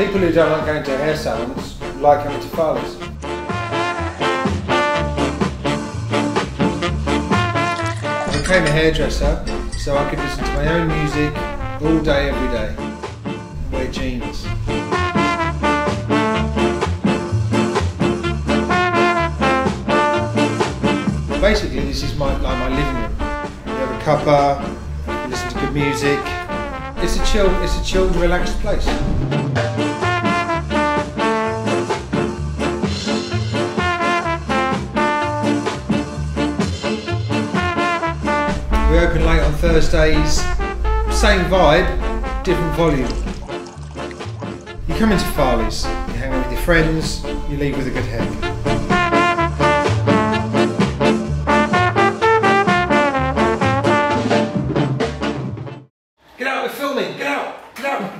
People who don't like going to hair salons like coming to Farley's. I became a hairdresser so I could listen to my own music all day, every day. Wear jeans. Basically, this is my like my living room. You have a cuppa, listen to good music. It's a chill, it's a chilled, relaxed place. on Thursdays. Same vibe, different volume. You come into Farley's, you hang out with your friends, you leave with a good head. Get out, we're filming! Get out! Get out!